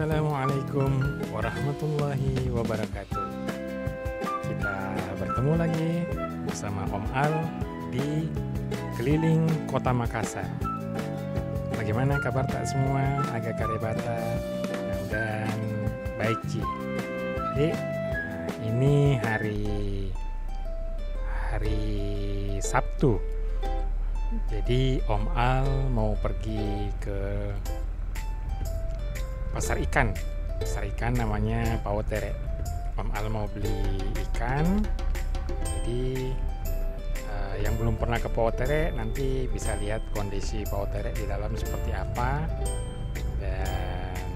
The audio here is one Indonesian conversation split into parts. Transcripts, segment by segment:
Assalamualaikum warahmatullahi wabarakatuh. Kita bertemu lagi bersama Om Al di keliling Kota Makassar. Bagaimana kabar tak semua? Agak karebata dan baik Ci. Jadi ini hari hari Sabtu. Jadi Om Al mau pergi ke pasar ikan. Pasar ikan namanya Pautere Om Al mau beli ikan. Jadi uh, yang belum pernah ke Pautere nanti bisa lihat kondisi Pautere di dalam seperti apa. Dan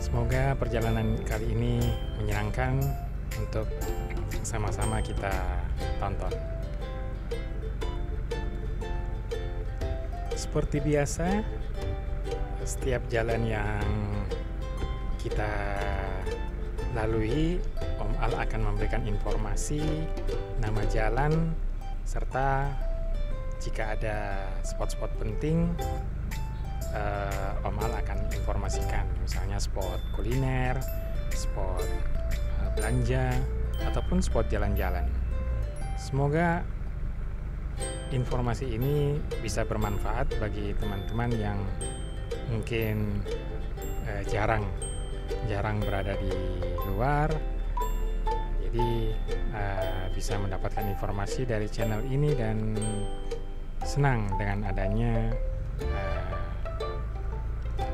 semoga perjalanan kali ini menyenangkan untuk sama-sama kita tonton. Seperti biasa setiap jalan yang kita lalui, Om Al akan memberikan informasi nama jalan serta jika ada spot-spot penting uh, Om Al akan informasikan misalnya spot kuliner, spot uh, belanja ataupun spot jalan-jalan. Semoga informasi ini bisa bermanfaat bagi teman-teman yang mungkin eh, jarang jarang berada di luar. Jadi eh, bisa mendapatkan informasi dari channel ini dan senang dengan adanya eh,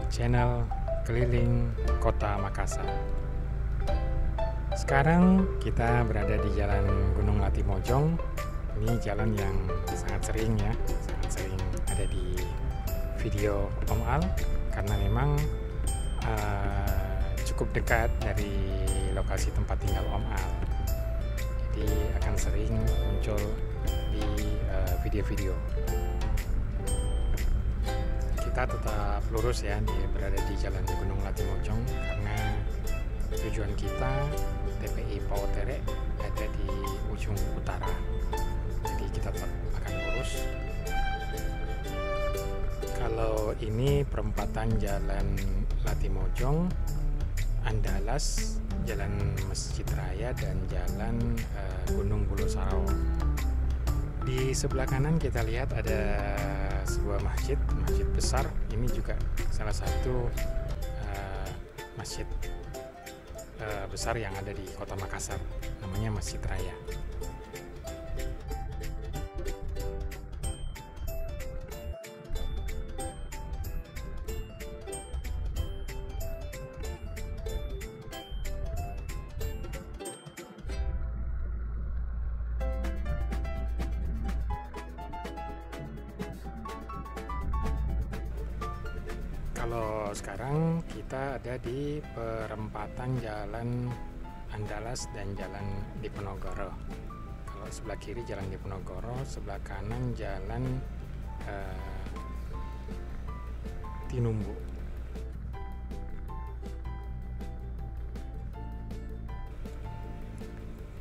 channel keliling kota Makassar. Sekarang kita berada di jalan Gunung Latimojong. Ini jalan yang sangat sering ya sangat sering ada di video Om Al karena memang uh, cukup dekat dari lokasi tempat tinggal Om Al. Jadi akan sering muncul di uh, video-video. Kita tetap lurus ya di berada di Jalan Gunung Latimojong karena tujuan kita TPI Pawotere ada di ujung utara. Jadi kita tetap akan lurus ini perempatan Jalan Latimojong, Andalas, Jalan Masjid Raya dan Jalan uh, Gunung Bulu Sarau. Di sebelah kanan kita lihat ada sebuah masjid, masjid besar. Ini juga salah satu uh, masjid uh, besar yang ada di Kota Makassar, namanya Masjid Raya. Perempatan Jalan Andalas dan Jalan Diponegoro. Kalau sebelah kiri Jalan Diponegoro, sebelah kanan Jalan uh, Tinumbu.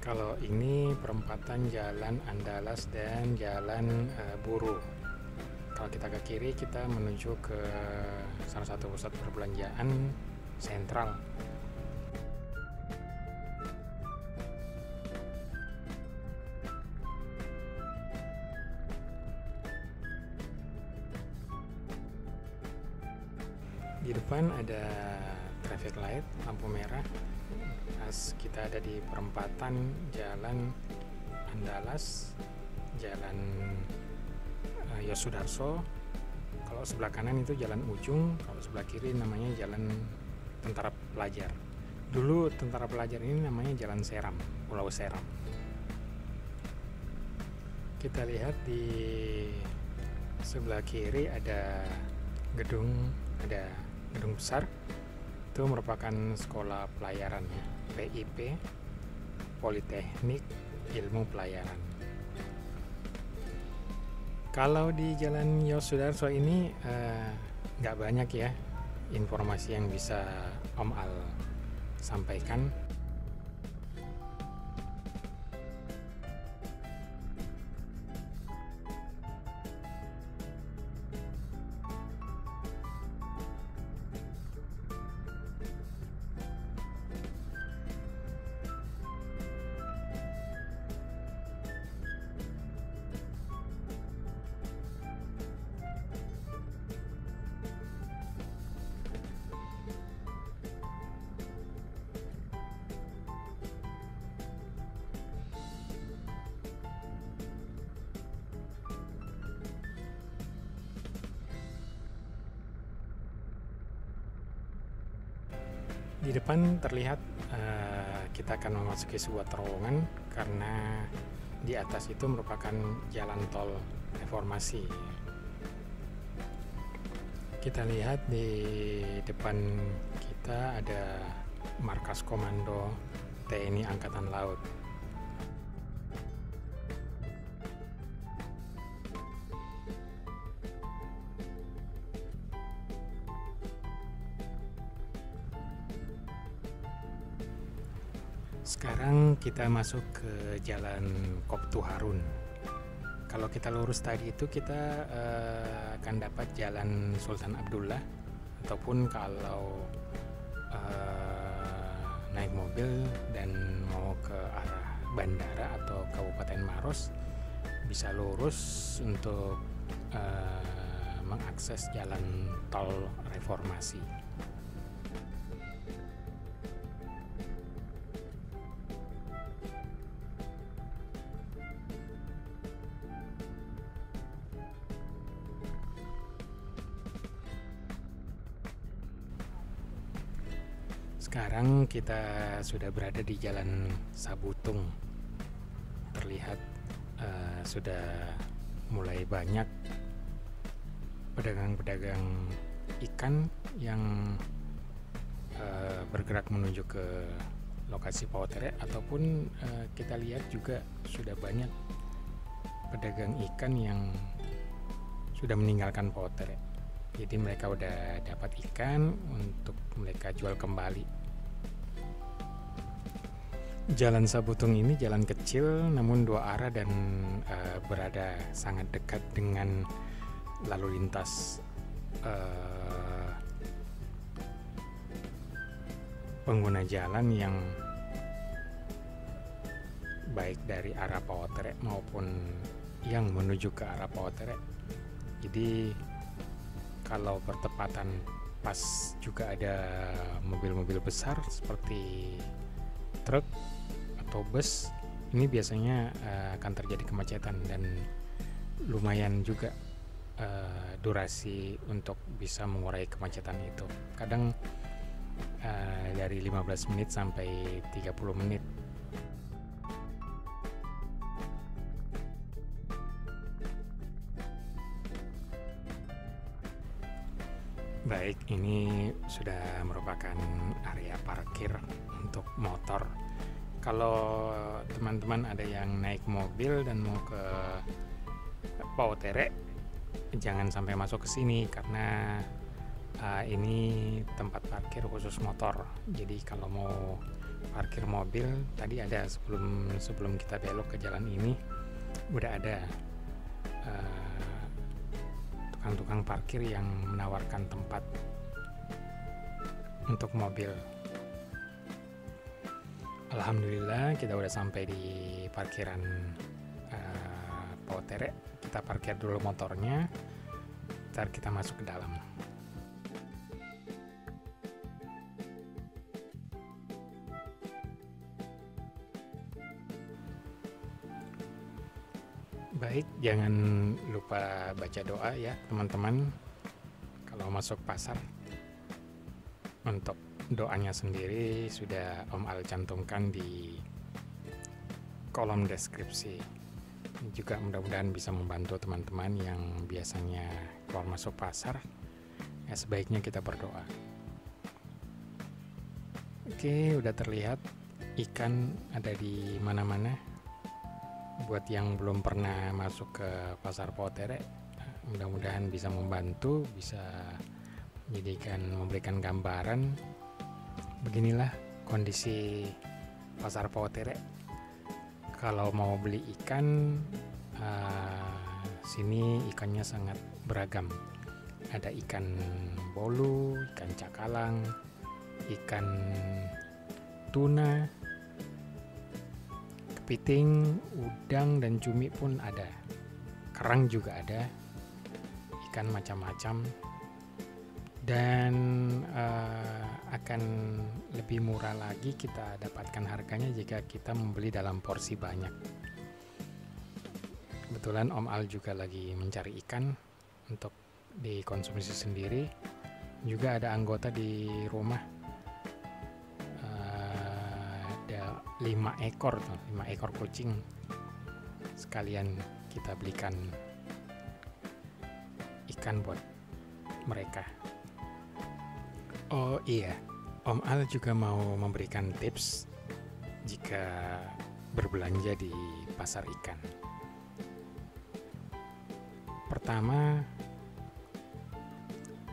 Kalau ini perempatan Jalan Andalas dan Jalan uh, Buru kalau kita ke kiri kita menuju ke salah satu pusat perbelanjaan sentral. Di depan ada traffic light lampu merah. Pas kita ada di perempatan jalan Andalas jalan uh, Yosudarso. Kalau sebelah kanan itu jalan ujung kalau sebelah kiri namanya jalan tentara pelajar. Dulu tentara pelajar ini namanya jalan Seram Pulau Seram. Kita lihat di sebelah kiri ada gedung ada gedung besar. Itu merupakan sekolah pelayaran ya PIP Politeknik Ilmu Pelayaran. Kalau di Jalan Yosudarso ini nggak uh, banyak ya informasi yang bisa Om Al sampaikan. Terlihat uh, kita akan memasuki sebuah terowongan karena di atas itu merupakan jalan tol reformasi. Kita lihat di depan kita ada markas komando TNI Angkatan Laut. Sekarang kita masuk ke jalan Koptu Harun. Kalau kita lurus tadi itu kita uh, akan dapat jalan Sultan Abdullah ataupun kalau uh, naik mobil dan mau ke arah bandara atau Kabupaten Maros bisa lurus untuk uh, mengakses jalan tol reformasi. Kita sudah berada di Jalan Sabutung. Terlihat uh, sudah mulai banyak pedagang-pedagang ikan yang uh, bergerak menuju ke lokasi Pautere ataupun uh, kita lihat juga sudah banyak pedagang ikan yang sudah meninggalkan Pautere. Jadi mereka udah dapat ikan untuk mereka jual kembali Jalan Sabutung ini jalan kecil namun dua arah dan uh, berada sangat dekat dengan lalu lintas uh, pengguna jalan yang baik dari arah Pawotere maupun yang menuju ke arah Pawotere. Jadi kalau bertepatan pas juga ada mobil-mobil besar seperti truk atau bus ini biasanya uh, akan terjadi kemacetan dan lumayan juga uh, durasi untuk bisa mengurai kemacetan itu. Kadang uh, dari 15 menit sampai 30 menit. Baik, ini sudah merupakan area parkir untuk motor. Kalau teman-teman ada yang naik mobil dan mau ke Pautere jangan sampai masuk ke sini karena uh, ini tempat parkir khusus motor. Jadi kalau mau parkir mobil tadi ada sebelum sebelum kita belok ke jalan ini udah ada uh, tukang-tukang parkir yang menawarkan tempat untuk mobil Alhamdulillah kita udah sampai di parkiran uh, Potere. Kita parkir dulu motornya. Ntar kita masuk ke dalam. Baik, jangan lupa baca doa ya teman-teman kalau masuk pasar untuk doanya sendiri sudah Om Al cantumkan di kolom deskripsi. Juga mudah-mudahan bisa membantu teman-teman yang biasanya keluar masuk pasar. Ya sebaiknya kita berdoa. Oke, udah terlihat ikan ada di mana-mana. Buat yang belum pernah masuk ke pasar Potere, mudah-mudahan bisa membantu, bisa menjadikan memberikan gambaran beginilah kondisi pasar Potere kalau mau beli ikan uh, sini ikannya sangat beragam. Ada ikan bolu ikan cakalang ikan tuna kepiting udang dan cumi pun ada. Kerang juga ada. Ikan macam-macam dan uh, akan lebih murah lagi kita dapatkan harganya jika kita membeli dalam porsi banyak. Kebetulan Om Al juga lagi mencari ikan untuk dikonsumsi sendiri. Juga ada anggota di rumah lima ekor lima ekor kucing sekalian kita belikan ikan buat mereka oh iya. Om Al juga mau memberikan tips jika berbelanja di pasar ikan. Pertama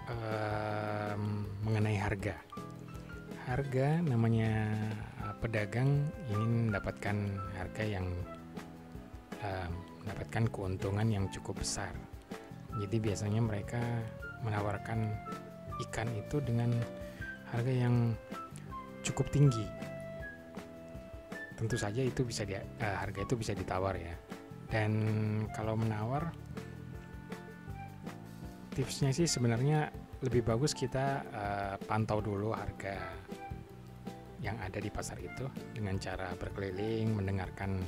um, mengenai harga. Harga namanya uh, pedagang ingin mendapatkan harga yang uh, mendapatkan keuntungan yang cukup besar. Jadi biasanya mereka menawarkan ikan itu dengan harga yang cukup tinggi. Tentu saja itu bisa di, uh, harga itu bisa ditawar ya. Dan kalau menawar tipsnya sih sebenarnya lebih bagus kita uh, pantau dulu harga yang ada di pasar itu dengan cara berkeliling mendengarkan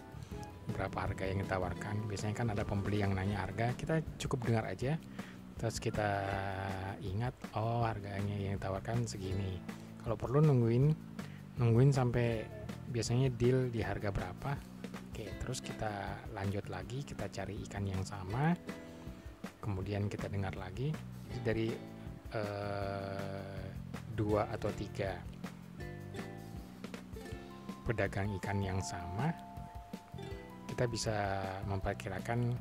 berapa harga yang ditawarkan biasanya kan ada pembeli yang nanya harga kita cukup dengar aja terus kita ingat oh harganya yang ditawarkan segini. Kalau perlu nungguin nungguin sampai biasanya deal di harga berapa. Oke terus kita lanjut lagi kita cari ikan yang sama. Kemudian kita dengar lagi dari eh, dua atau tiga pedagang ikan yang sama, kita bisa memperkirakan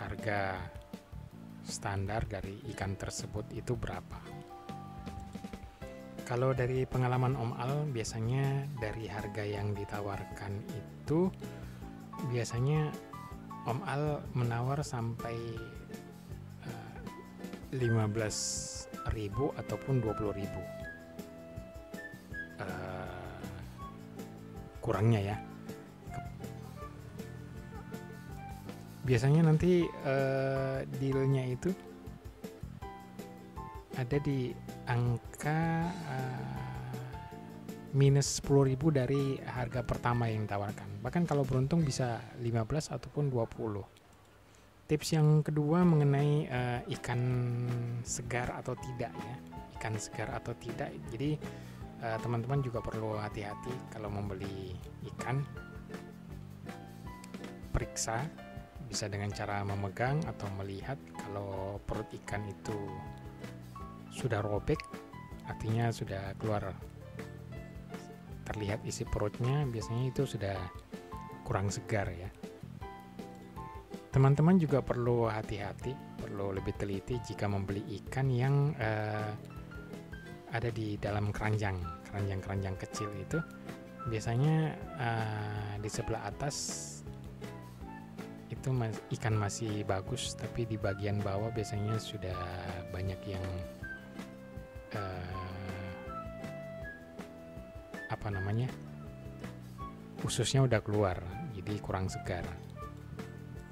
harga standar dari ikan tersebut itu berapa. Kalau dari pengalaman Om Al, biasanya dari harga yang ditawarkan itu biasanya Om Al menawar sampai uh, eh, 15.000 ataupun 20.000 kurangnya ya biasanya nanti uh, dealnya itu ada di angka uh, minus 10.000 dari harga pertama yang ditawarkan. Bahkan kalau beruntung bisa 15 ataupun 20 tips yang kedua mengenai uh, ikan segar atau tidak ya. Ikan segar atau tidak. Jadi teman-teman uh, juga perlu hati-hati kalau membeli ikan. Periksa bisa dengan cara memegang atau melihat kalau perut ikan itu sudah robek artinya sudah keluar. Terlihat isi perutnya biasanya itu sudah kurang segar ya. Teman-teman juga perlu hati-hati perlu lebih teliti jika membeli ikan yang uh, ada di dalam keranjang keranjang-keranjang kecil itu. Biasanya uh, di sebelah atas itu mas, ikan masih bagus tapi di bagian bawah biasanya sudah banyak yang uh, apa namanya ususnya udah keluar jadi kurang segar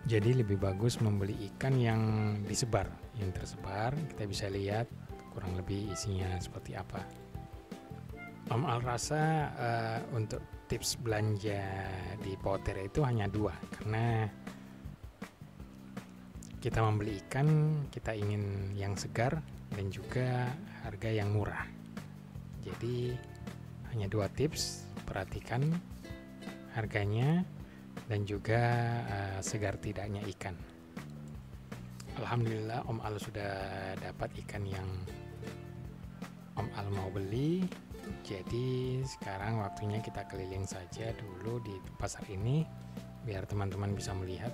jadi lebih bagus membeli ikan yang disebar yang tersebar kita bisa lihat kurang lebih isinya seperti apa. Om Al rasa uh, untuk tips belanja di Potter itu hanya dua karena kita membeli ikan kita ingin yang segar dan juga harga yang murah. Jadi hanya dua tips perhatikan harganya dan juga uh, segar tidaknya ikan. Alhamdulillah Om Al sudah dapat ikan yang Om Al mau beli jadi sekarang waktunya kita keliling saja dulu di pasar ini biar teman-teman bisa melihat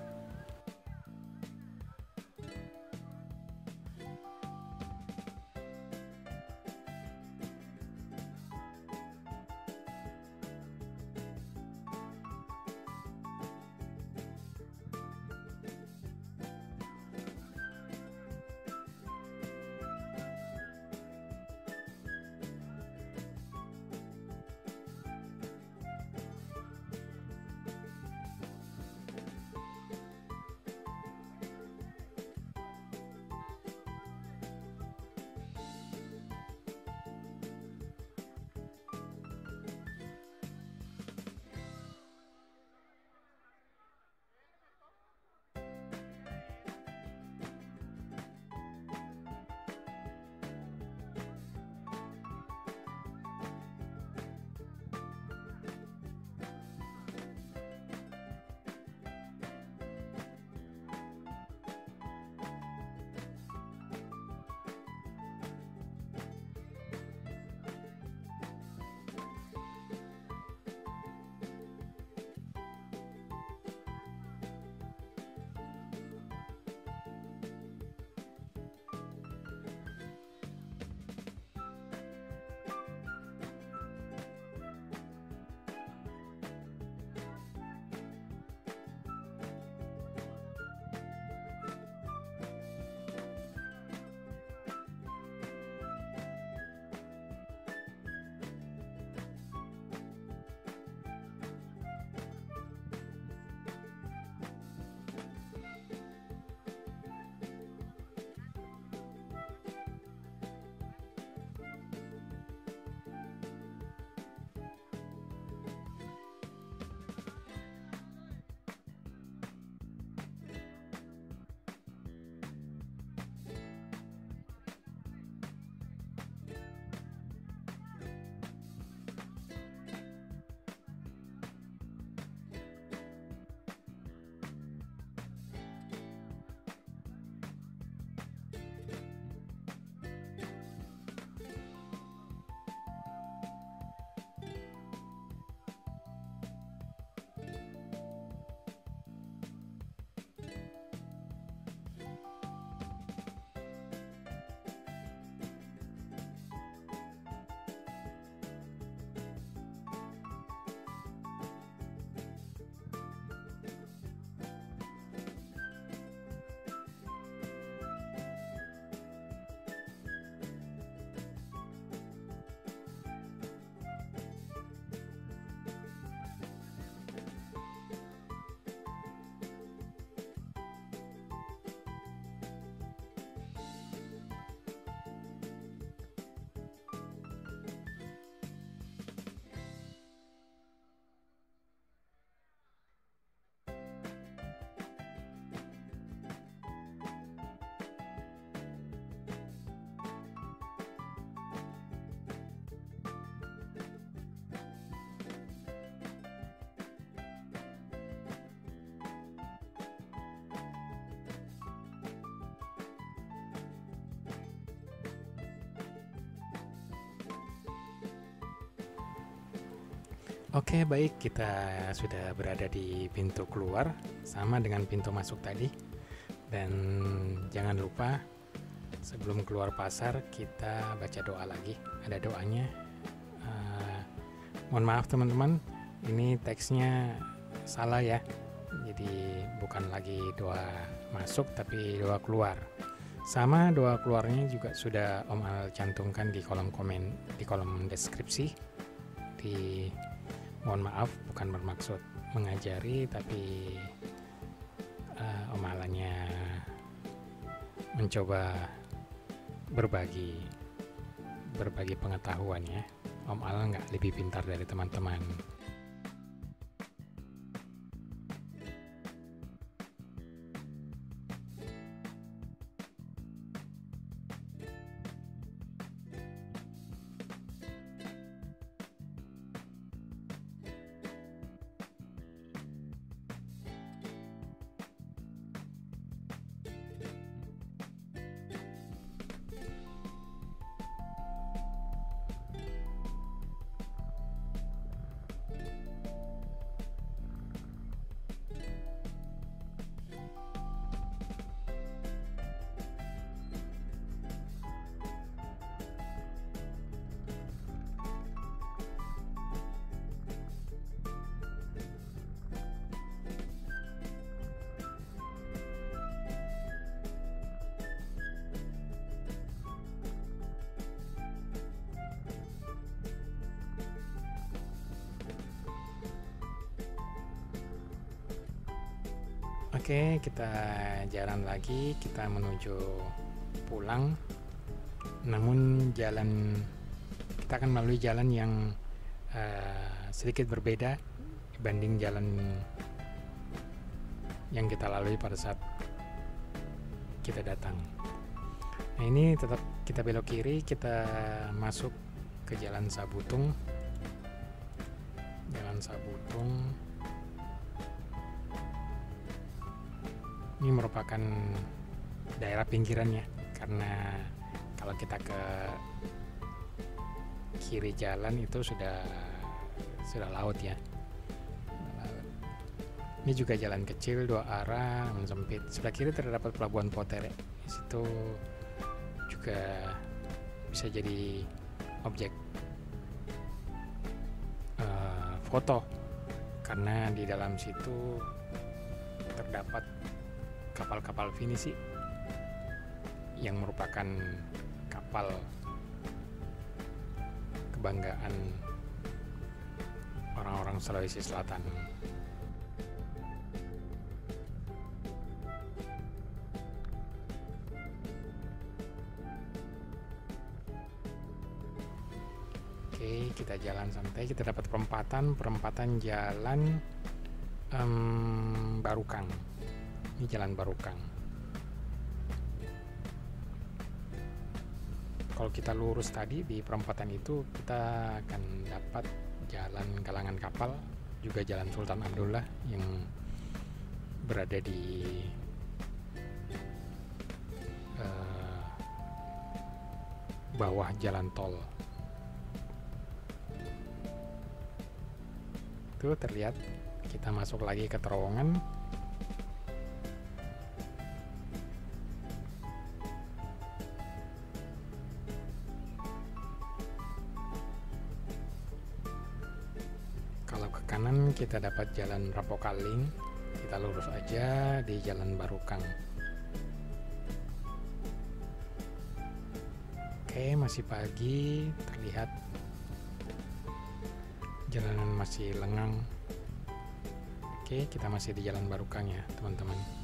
Oke, baik, kita sudah berada di pintu keluar, sama dengan pintu masuk tadi. Dan jangan lupa, sebelum keluar pasar, kita baca doa lagi. Ada doanya. Uh, mohon maaf, teman-teman, ini teksnya salah ya. Jadi, bukan lagi doa masuk, tapi doa keluar. Sama doa keluarnya juga sudah Om Al cantumkan di kolom komen, di kolom deskripsi. Di mohon maaf bukan bermaksud mengajari tapi uh, Om Alanya mencoba berbagi berbagi pengetahuan ya. Om Al nggak lebih pintar dari teman-teman Oke, kita jalan lagi, kita menuju pulang. Namun jalan kita akan melalui jalan yang uh, sedikit berbeda dibanding jalan yang kita lalui pada saat kita datang. Nah, ini tetap kita belok kiri, kita masuk ke Jalan Sabutung. Jalan Sabutung ini merupakan daerah pinggirannya karena kalau kita ke kiri jalan itu sudah sudah laut ya. Ini juga jalan kecil dua arah sempit sebelah kiri terdapat pelabuhan Potere. Di situ juga bisa jadi objek uh, foto. Karena di dalam situ terdapat kapal-kapal finisi yang merupakan kapal kebanggaan orang-orang Sulawesi Selatan. Oke, kita jalan santai. Kita dapat perempatan, perempatan jalan um, Barukang ini jalan Barukang kalau kita lurus tadi di perempatan itu kita akan dapat jalan galangan kapal juga jalan Sultan Abdullah yang berada di uh, bawah jalan tol. Itu terlihat kita masuk lagi ke terowongan kita dapat jalan Rapokaling kita lurus aja di jalan Barukang. Oke masih pagi terlihat jalanan masih lengang. Oke kita masih di jalan Barukang ya teman-teman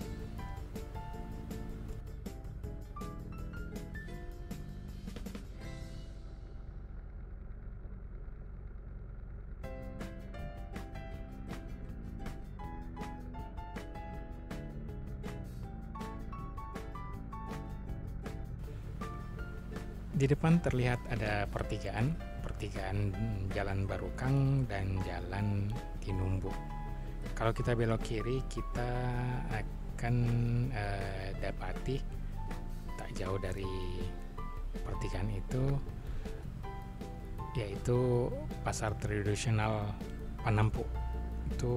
Di depan terlihat ada pertigaan, pertigaan Jalan Barukang dan Jalan Tinumbu. Kalau kita belok kiri, kita akan uh, dapati tak jauh dari pertigaan itu yaitu pasar tradisional Panampu itu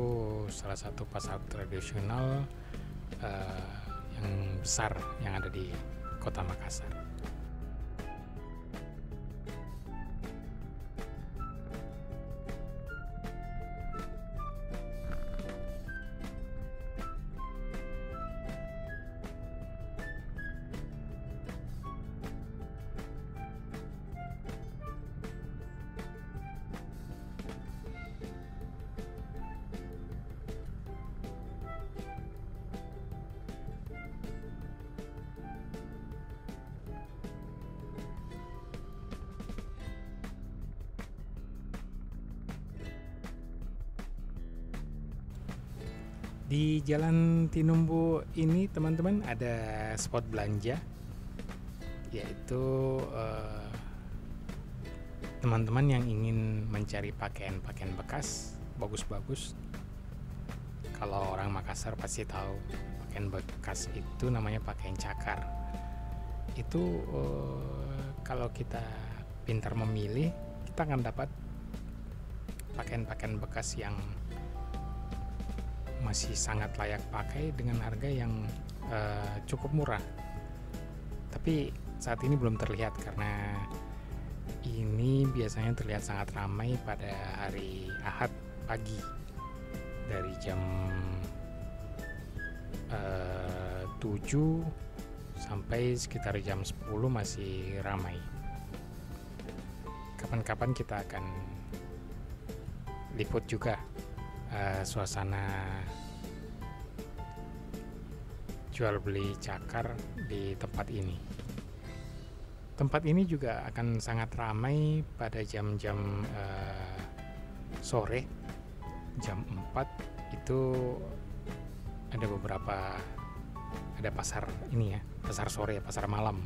salah satu pasar tradisional uh, yang besar yang ada di kota Makassar. Di Jalan Tinumbu ini teman-teman ada spot belanja yaitu uh, teman-teman yang ingin mencari pakaian-pakaian bekas bagus-bagus. Kalau orang Makassar pasti tahu pakaian bekas itu namanya pakaian cakar. Itu uh, kalau kita pintar memilih, kita akan dapat pakaian-pakaian bekas yang masih sangat layak pakai dengan harga yang uh, cukup murah. Tapi saat ini belum terlihat karena ini biasanya terlihat sangat ramai pada hari Ahad pagi dari jam eh, uh, 7 sampai sekitar jam 10 masih ramai. Kapan-kapan kita akan liput juga uh, suasana jual beli cakar di tempat ini. Tempat ini juga akan sangat ramai pada jam-jam uh, sore, jam 4 itu ada beberapa ada pasar ini ya, pasar sore, pasar malam.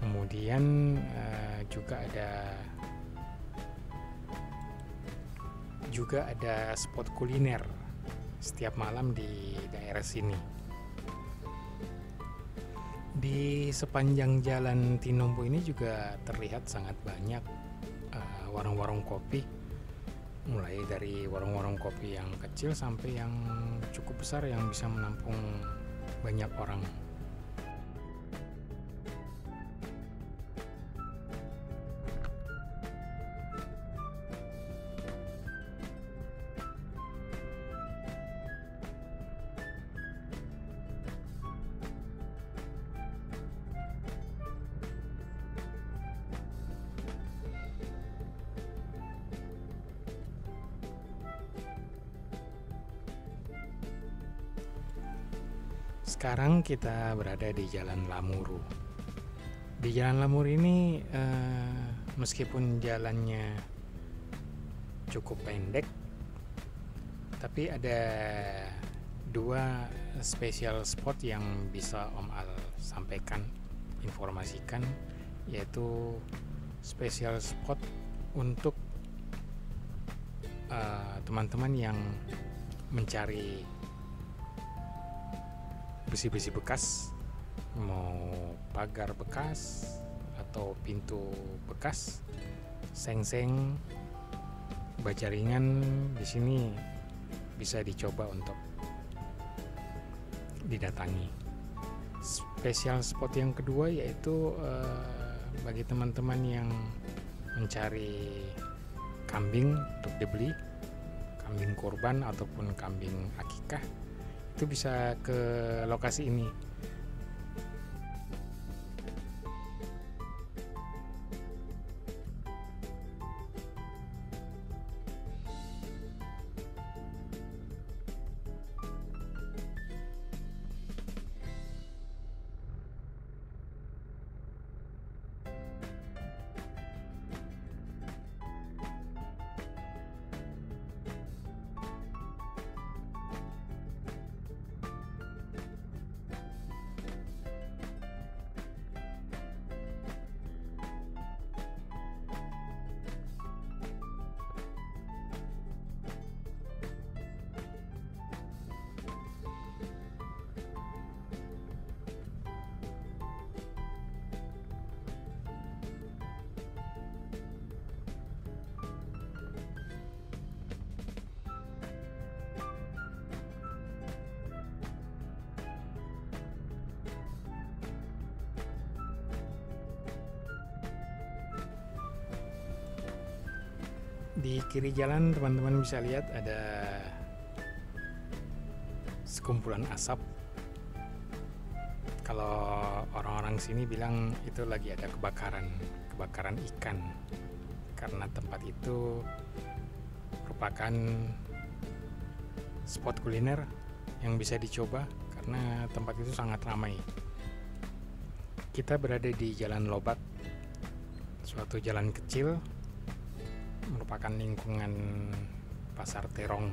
Kemudian uh, juga ada juga ada spot kuliner setiap malam di daerah sini. Di sepanjang jalan Tinombo ini juga terlihat sangat banyak uh, warung-warung kopi, mulai dari warung-warung kopi yang kecil sampai yang cukup besar yang bisa menampung banyak orang. Sekarang kita berada di Jalan Lamuru. Di Jalan Lamuru ini, eh, meskipun jalannya cukup pendek, tapi ada dua spesial spot yang bisa Om Al sampaikan, informasikan, yaitu spesial spot untuk eh, teman-teman uh, yang mencari besi-besi bekas mau pagar bekas atau pintu bekas seng-seng baja ringan di sini bisa dicoba untuk didatangi. Spesial spot yang kedua yaitu uh, bagi teman-teman yang mencari kambing untuk dibeli kambing kurban ataupun kambing akikah itu bisa ke lokasi ini di kiri jalan teman-teman bisa lihat ada sekumpulan asap. Kalau orang-orang sini bilang itu lagi ada kebakaran kebakaran ikan. Karena tempat itu merupakan spot kuliner yang bisa dicoba karena tempat itu sangat ramai. Kita berada di Jalan Lobak suatu jalan kecil merupakan lingkungan pasar terong.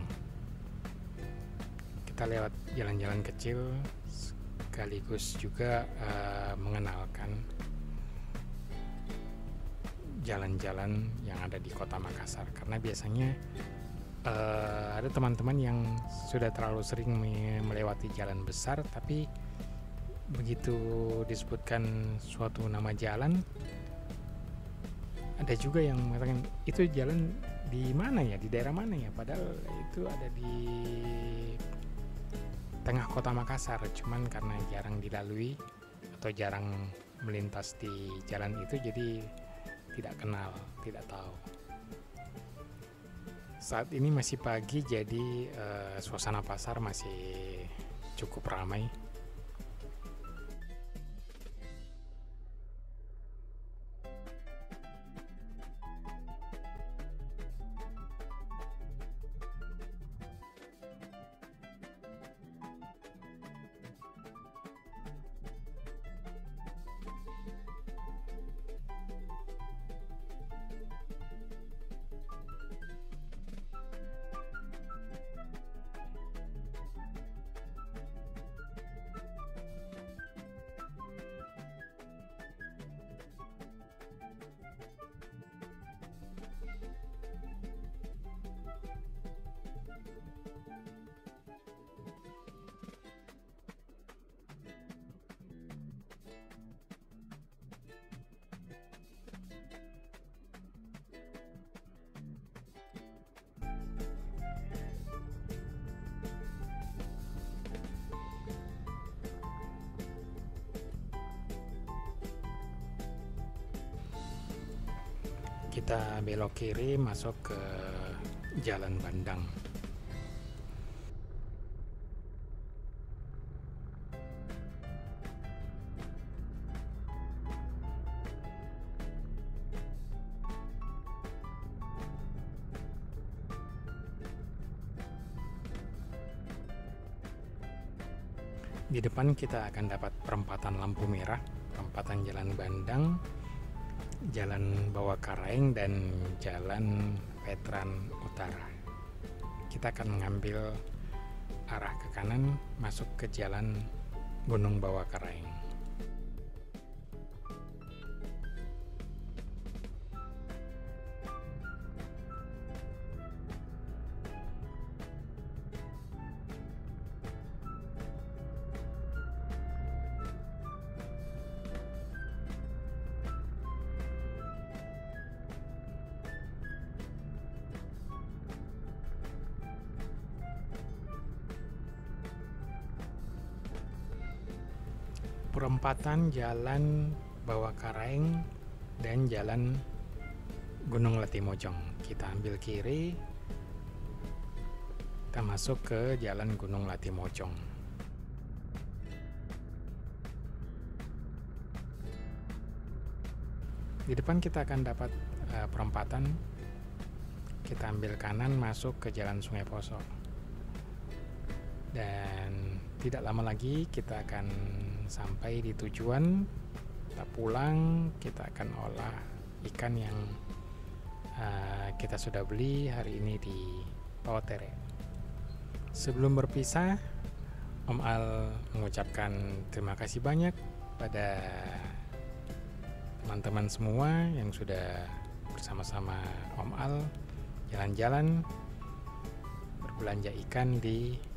Kita lewat jalan-jalan kecil sekaligus juga uh, mengenalkan jalan-jalan yang ada di kota Makassar. Karena biasanya uh, ada teman-teman yang sudah terlalu sering melewati jalan besar tapi begitu disebutkan suatu nama jalan ada juga yang mengatakan itu jalan di mana ya? Di daerah mana ya? Padahal itu ada di tengah kota Makassar. Cuman karena jarang dilalui atau jarang melintas di jalan itu jadi tidak kenal tidak tahu. Saat ini masih pagi jadi uh, suasana pasar masih cukup ramai kita belok kiri masuk ke Jalan Bandang. Di depan kita akan dapat perempatan lampu merah, perempatan Jalan Bandang, Jalan Bawah Karaeng dan Jalan Petran Utara. Kita akan mengambil arah ke kanan masuk ke Jalan Gunung Bawah Jalan Bawah Karaeng dan jalan Gunung Latimojong. Kita ambil kiri, kita masuk ke jalan Gunung Latimojong. Di depan kita akan dapat uh, perempatan. Kita ambil kanan masuk ke jalan Sungai Poso. Dan tidak lama lagi kita akan sampai di tujuan kita pulang kita akan olah ikan yang uh, kita sudah beli hari ini di Pawatere sebelum berpisah Om Al mengucapkan terima kasih banyak pada teman-teman semua yang sudah bersama-sama Om Al jalan-jalan berbelanja ikan di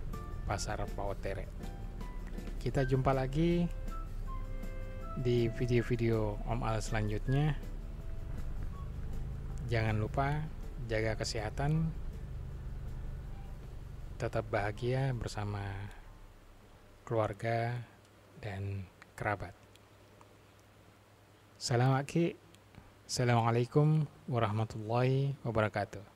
pasar Pawotere. Kita jumpa lagi di video-video Om Al selanjutnya. Jangan lupa jaga kesehatan, tetap bahagia bersama keluarga dan kerabat. Salam Assalamualaikum warahmatullahi wabarakatuh.